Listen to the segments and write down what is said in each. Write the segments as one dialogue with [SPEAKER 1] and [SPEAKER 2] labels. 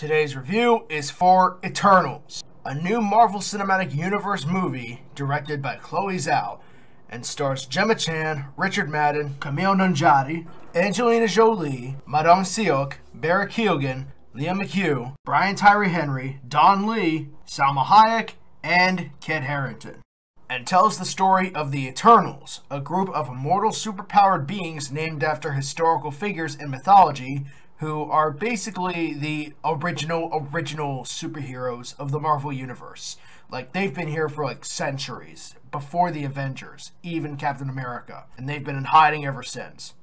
[SPEAKER 1] Today's review is for Eternals, a new Marvel Cinematic Universe movie directed by Chloe Zhao and stars Gemma Chan, Richard Madden, Kumail Nanjiani, Angelina Jolie, Ma Dong-seok, Barry Keoghan, Lia McHugh, Brian Tyree Henry, Don Lee, Salma Hayek, and Kit Harington. And tells the story of the Eternals, a group of immortal superpowered beings named after historical figures in mythology who are basically the original original superheroes of the Marvel universe. Like they've been here for like centuries, before the Avengers, even Captain America, and they've been in hiding ever since.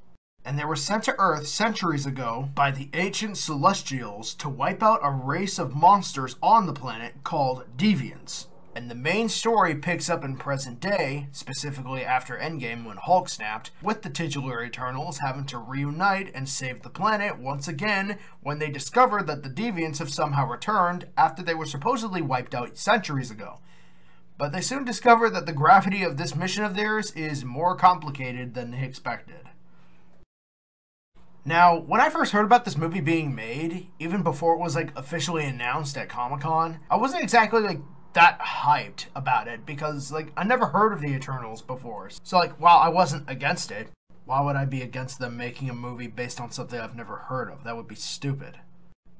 [SPEAKER 1] And they were sent to Earth centuries ago by the ancient Celestials to wipe out a race of monsters on the planet called Deviants. And the main story picks up in present day, specifically after Endgame when Hulk snapped, with the titular Eternals having to reunite and save the planet once again when they discover that the Deviants have somehow returned after they were supposedly wiped out centuries ago. But they soon discover that the gravity of this mission of theirs is more complicated than they expected. Now, when I first heard about this movie being made, even before it was like officially announced at Comic Con, I wasn't exactly like that hyped about it because like I never heard of the Eternals before. So like while I wasn't against it, why would I be against them making a movie based on something I've never heard of? That would be stupid.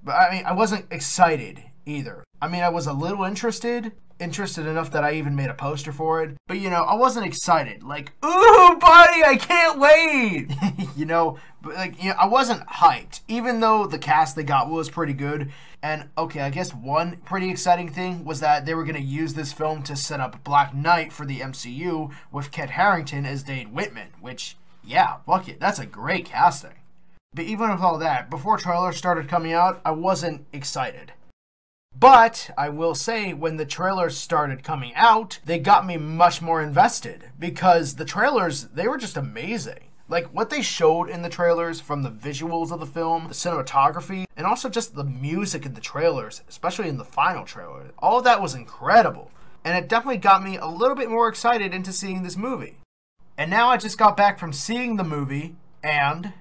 [SPEAKER 1] But I mean, I wasn't excited either. I mean, I was a little interested, interested enough that I even made a poster for it. But you know, I wasn't excited. Like, ooh, buddy, I can't wait. you know, but like, you know, I wasn't hyped, even though the cast they got was pretty good. And okay, I guess one pretty exciting thing was that they were to use this film to set up Black Knight for the MCU with Kit Harington as Dane Whitman, which, yeah, fuck it, that's a great casting. But even with all that, before trailers started coming out, I wasn't excited. But I will say, when the trailers started coming out, they got me much more invested because the trailers, they were just amazing. Like what they showed in the trailers from the visuals of the film, the cinematography, and also just the music in the trailers, especially in the final trailer, all of that was incredible. And it definitely got me a little bit more excited into seeing this movie. And now I just got back from seeing the movie, and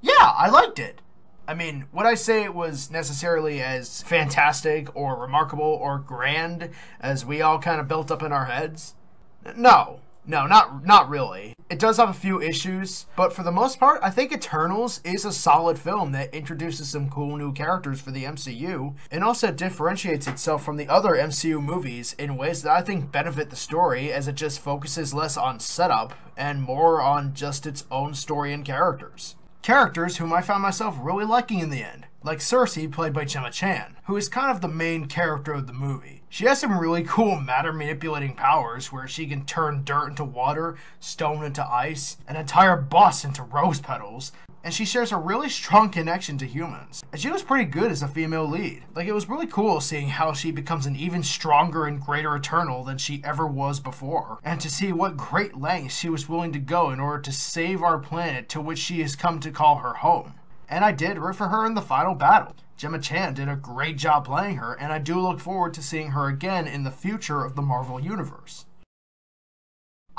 [SPEAKER 1] yeah, I liked it. I mean, would I say it was necessarily as fantastic or remarkable or grand as we all kind of built up in our heads? No. No, not not really. It does have a few issues, but for the most part, I think Eternals is a solid film that introduces some cool new characters for the MCU and also differentiates itself from the other MCU movies in ways that I think benefit the story as it just focuses less on setup and more on just its own story and characters. Characters whom I found myself really liking in the end, like Sersi, played by Gemma Chan, who is kind of the main character of the movie. She has some really cool matter manipulating powers where she can turn dirt into water, stone into ice, an entire bus into rose petals, and she shares a really strong connection to humans. And she was pretty good as a female lead. Like, it was really cool seeing how she becomes an even stronger and greater Eternal than she ever was before, and to see what great lengths she was willing to go in order to save our planet to which she has come to call her home. And I did root for her in the final battle. Gemma Chan did a great job playing her, and I do look forward to seeing her again in the future of the Marvel Universe.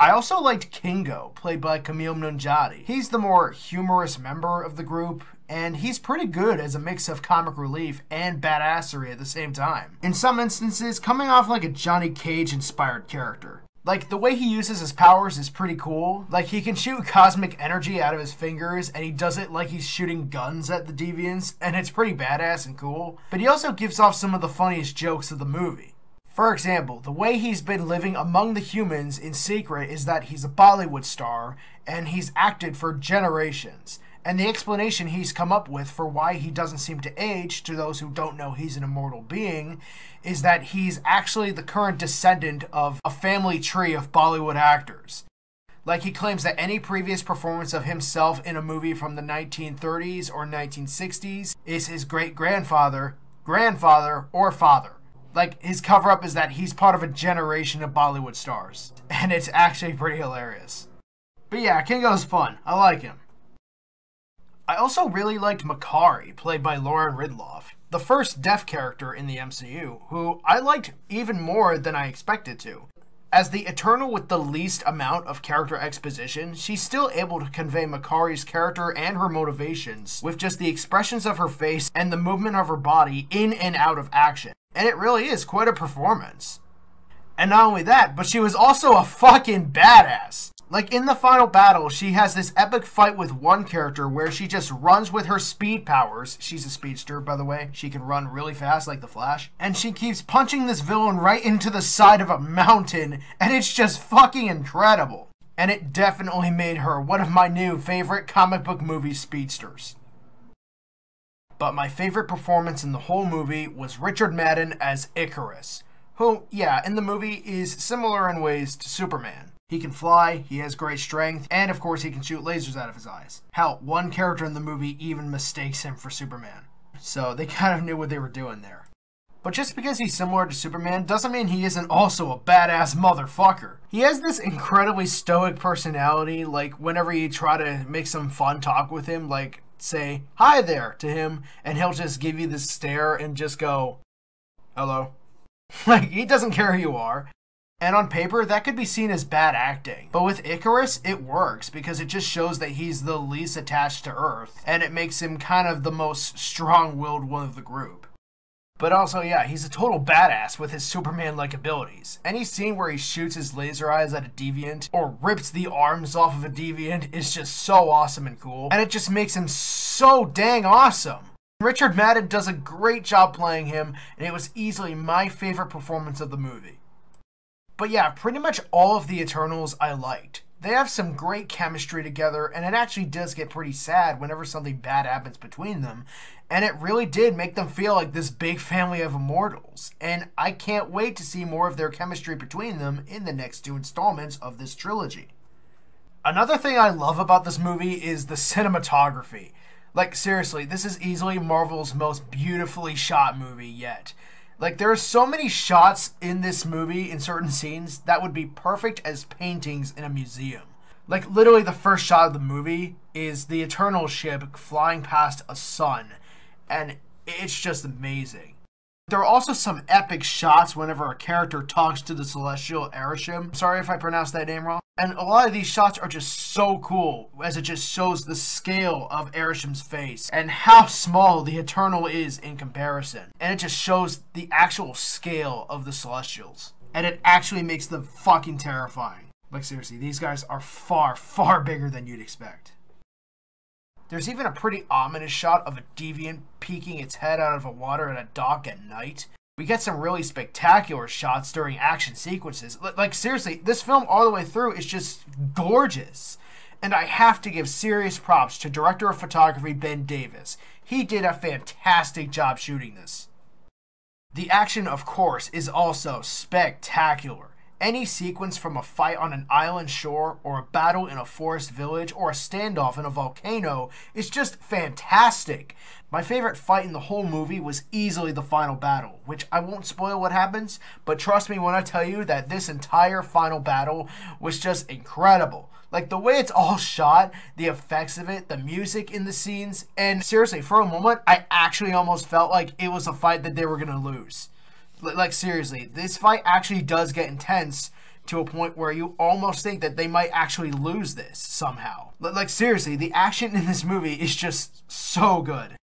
[SPEAKER 1] I also liked Kingo, played by Kumail Nanjiani. He's the more humorous member of the group, and he's pretty good as a mix of comic relief and badassery at the same time. In some instances, coming off like a Johnny Cage inspired character. Like, the way he uses his powers is pretty cool. Like, he can shoot cosmic energy out of his fingers, and he does it like he's shooting guns at the Deviants, and it's pretty badass and cool. But he also gives off some of the funniest jokes of the movie. For example, the way he's been living among the humans in secret is that he's a Bollywood star and he's acted for generations. And the explanation he's come up with for why he doesn't seem to age, to those who don't know he's an immortal being, is that he's actually the current descendant of a family tree of Bollywood actors. Like he claims that any previous performance of himself in a movie from the 1930s or 1960s is his great grandfather, grandfather, or father like his cover up is that he's part of a generation of Bollywood stars. And it's actually pretty hilarious. But yeah, Kingo's fun. I like him. I also really liked Makkari, played by Lauren Ridloff, the first deaf character in the MCU, who I liked even more than I expected to. As the Eternal with the least amount of character exposition, she's still able to convey Makkari's character and her motivations with just the expressions of her face and the movement of her body in and out of action. And it really is quite a performance. And not only that, but she was also a fucking badass. Like in the final battle, she has this epic fight with one character where she just runs with her speed powers. She's a speedster, by the way. She can run really fast like the Flash. And she keeps punching this villain right into the side of a mountain, and it's just fucking incredible. And it definitely made her one of my new favorite comic book movie speedsters. But my favorite performance in the whole movie was Richard Madden as Ikaris, who, yeah, in the movie is similar in ways to Superman. He can fly, he has great strength, and of course he can shoot lasers out of his eyes. Hell, one character in the movie even mistakes him for Superman. So they kind of knew what they were doing there. But just because he's similar to Superman doesn't mean he isn't also a badass motherfucker. He has this incredibly stoic personality, like whenever you try to make some fun talk with him, like say, hi there to him, and he'll just give you this stare and just go, hello. like, he doesn't care who you are. And on paper, that could be seen as bad acting. But with Ikaris it works because it just shows that he's the least attached to Earth, and it makes him kind of the most strong willed one of the group. But also, yeah, he's a total badass with his Superman like abilities. Any scene where he shoots his laser eyes at a deviant or rips the arms off of a deviant is just so awesome and cool, and it just makes him so dang awesome. Richard Madden does a great job playing him, and it was easily my favorite performance of the movie. But yeah, pretty much all of the Eternals I liked. They have some great chemistry together, and it actually does get pretty sad whenever something bad happens between them. And it really did make them feel like this big family of immortals. And I can't wait to see more of their chemistry between them in the next two installments of this trilogy. Another thing I love about this movie is the cinematography. Like, seriously, this is easily Marvel's most beautifully shot movie yet. Like there are so many shots in this movie in certain scenes that would be perfect as paintings in a museum. Like literally the first shot of the movie is the Eternal ship flying past a sun and it's just amazing. There are also some epic shots whenever a character talks to the Celestial Arishem. Sorry if I pronounced that name wrong. And a lot of these shots are just so cool, as it just shows the scale of Arishem's face and how small the Eternal is in comparison. And it just shows the actual scale of the Celestials. And it actually makes them fucking terrifying. Like seriously, these guys are far, far bigger than you'd expect. There's even a pretty ominous shot of a deviant peeking its head out of a water at a dock at night. We get some really spectacular shots during action sequences. Like, seriously, this film all the way through is just gorgeous. And I have to give serious props to director of photography Ben Davis. He did a fantastic job shooting this. The action, of course, is also spectacular. Any sequence from a fight on an island shore, or a battle in a forest village, or a standoff in a volcano is just fantastic. My favorite fight in the whole movie was easily the final battle, which I won't spoil what happens, but trust me when I tell you that this entire final battle was just incredible. Like the way it's all shot, the effects of it, the music in the scenes, and seriously, for a moment, I actually almost felt like it was a fight that they were gonna lose like seriously, this fight actually does get intense to a point where you almost think that they might actually lose this somehow. Like seriously, the action in this movie is just so good.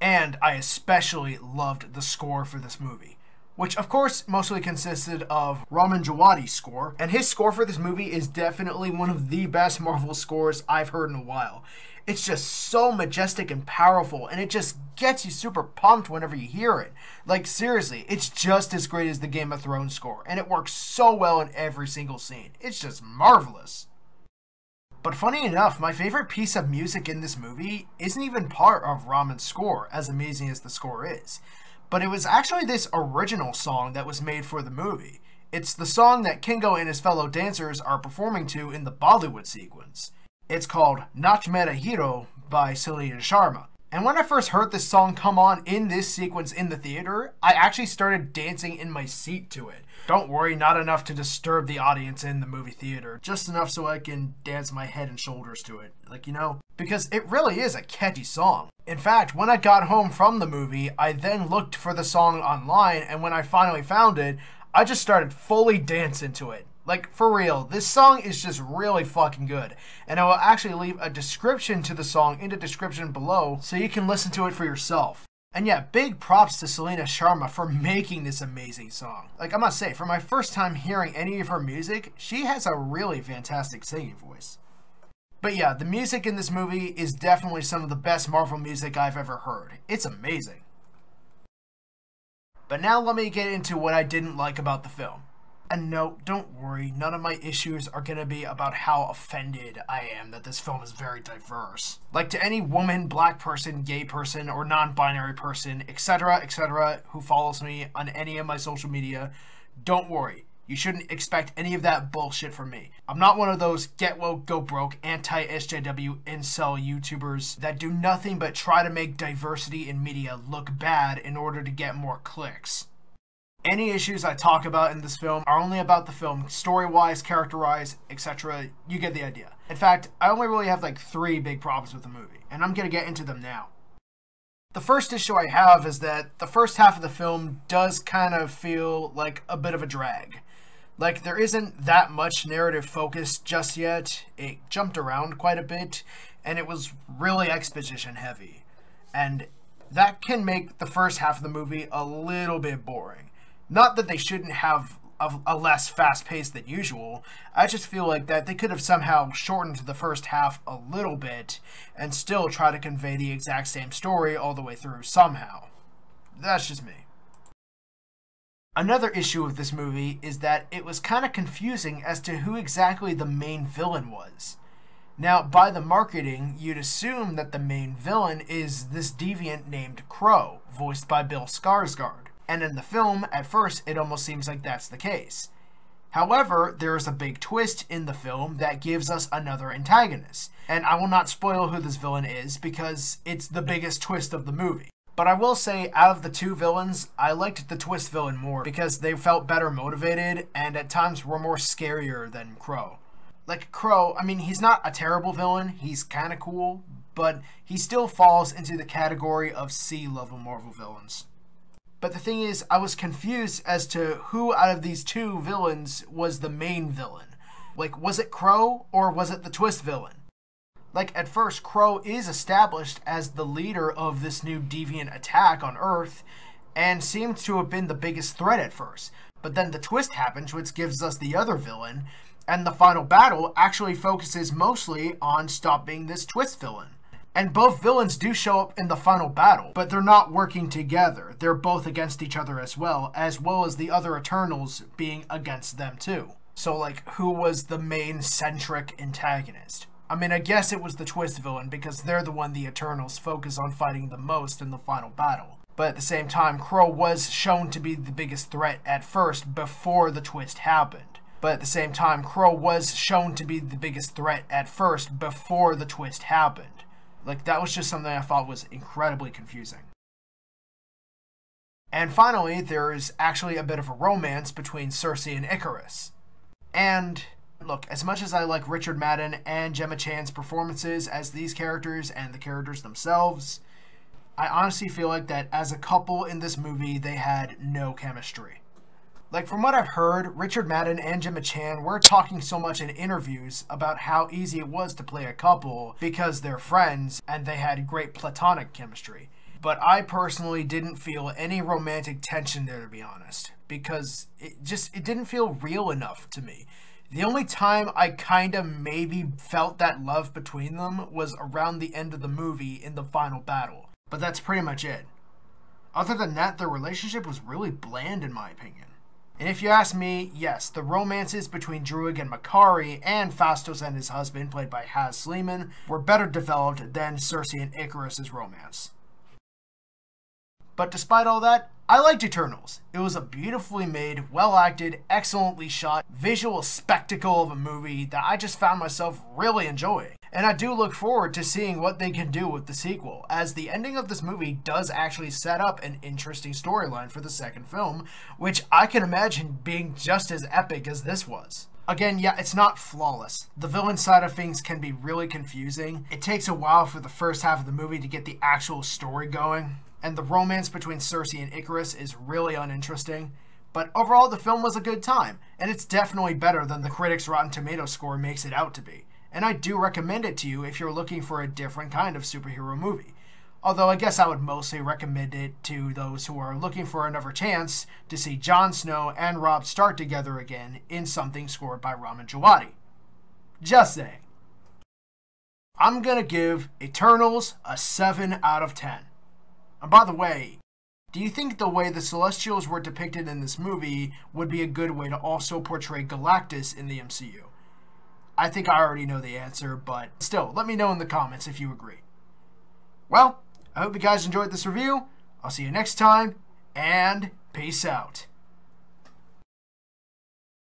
[SPEAKER 1] And I especially loved the score for this movie, which of course mostly consisted of Ramin Djawadi's score, and his score for this movie is definitely one of the best Marvel scores I've heard in a while. It's just so majestic and powerful, and it just gets you super pumped whenever you hear it. Like, seriously, it's just as great as the Game of Thrones score, and it works so well in every single scene. It's just marvelous. But funny enough, my favorite piece of music in this movie isn't even part of Ramin's score, as amazing as the score is. But it was actually this original song that was made for the movie. It's the song that Kingo and his fellow dancers are performing to in the Bollywood sequence. It's called Nach Mera Hero by Celina Sharma. And when I first heard this song come on in this sequence in the theater, I actually started dancing in my seat to it. Don't worry, not enough to disturb the audience in the movie theater, just enough so I can dance my head and shoulders to it. Like, you know? Because it really is a catchy song. In fact, when I got home from the movie, I then looked for the song online, and when I finally found it, I just started fully dancing to it. Like, for real, this song is just really fucking good. And I will actually leave a description to the song in the description below so you can listen to it for yourself. And yeah, big props to Celina Sharma for making this amazing song. Like, I must say, for my first time hearing any of her music, she has a really fantastic singing voice. But yeah, the music in this movie is definitely some of the best Marvel music I've ever heard. It's amazing. But now let me get into what I didn't like about the film. And no, don't worry, none of my issues are gonna be about how offended I am that this film is very diverse. Like to any woman, black person, gay person, or non binary person, etc., etc., who follows me on any of my social media, don't worry. You shouldn't expect any of that bullshit from me. I'm not one of those get woke, go broke, anti SJW incel YouTubers that do nothing but try to make diversity in media look bad in order to get more clicks. Any issues I talk about in this film are only about the film, story wise, character wise, etc. You get the idea. In fact, I only really have like three big problems with the movie, and I'm gonna get into them now. The first issue I have is that the first half of the film does kind of feel like a bit of a drag. Like, there isn't that much narrative focus just yet. It jumped around quite a bit, and it was really exposition heavy. And that can make the first half of the movie a little bit boring. Not that they shouldn't have a, a less fast pace than usual. I just feel like that they could have somehow shortened the first half a little bit and still try to convey the exact same story all the way through somehow. That's just me. Another issue of this movie is that it was kind of confusing as to who exactly the main villain was. Now, by the marketing, you'd assume that the main villain is this deviant named Kro, voiced by Bill Skarsgård. And in the film, at first, it almost seems like that's the case. However, there is a big twist in the film that gives us another antagonist. And I will not spoil who this villain is because it's the biggest twist of the movie. But I will say, out of the two villains, I liked the twist villain more because they felt better motivated and at times were more scarier than Kro. Like Kro, I mean, he's not a terrible villain, he's kind of cool, but he still falls into the category of C level Marvel villains. But the thing is, I was confused as to who out of these two villains was the main villain. Like, was it Kro or was it the twist villain? Like, at first, Kro is established as the leader of this new deviant attack on Earth and seems to have been the biggest threat at first. But then the twist happens, which gives us the other villain, and the final battle actually focuses mostly on stopping this twist villain. And both villains do show up in the final battle, but they're not working together. They're both against each other as well, as well as the other Eternals being against them too. So, like, who was the main centric antagonist? I mean, I guess it was the twist villain because they're the one the Eternals focus on fighting the most in the final battle. But at the same time, Kro was shown to be the biggest threat at first before the twist happened. But at the same time, Kro was shown to be the biggest threat at first before the twist happened. Like, that was just something I thought was incredibly confusing. And finally, there is actually a bit of a romance between Sersi and Ikaris. And look, as much as I like Richard Madden and Gemma Chan's performances as these characters and the characters themselves, I honestly feel like that as a couple in this movie, they had no chemistry. Like, from what I've heard, Richard Madden and Gemma Chan were talking so much in interviews about how easy it was to play a couple because they're friends and they had great platonic chemistry. But I personally didn't feel any romantic tension there, to be honest, because it just it didn't feel real enough to me. The only time I kind of maybe felt that love between them was around the end of the movie in the final battle. But that's pretty much it. Other than that, their relationship was really bland in my opinion. And if you ask me, yes, the romances between Druig and Makkari and Phastos and his husband, played by Haaz Sleiman, were better developed than Sersi and Ikaris' romance. But despite all that, I liked Eternals. It was a beautifully made, well acted, excellently shot, visual spectacle of a movie that I just found myself really enjoying. And I do look forward to seeing what they can do with the sequel, as the ending of this movie does actually set up an interesting storyline for the second film, which I can imagine being just as epic as this was. Again, yeah, it's not flawless. The villain side of things can be really confusing. It takes a while for the first half of the movie to get the actual story going, and the romance between Sersi and Ikaris is really uninteresting. But overall, the film was a good time, and it's definitely better than the critics' Rotten Tomato score makes it out to be. And I do recommend it to you if you're looking for a different kind of superhero movie. Although I guess I would mostly recommend it to those who are looking for another chance to see Jon Snow and Robb Stark together again in something scored by Ramin Djawadi. Just saying. I'm gonna give Eternals a 7 out of 10. And by the way, do you think the way the Celestials were depicted in this movie would be a good way to also portray Galactus in the MCU? I think I already know the answer, but still, let me know in the comments if you agree. Well, I hope you guys enjoyed this review. I'll see you next time, and peace out.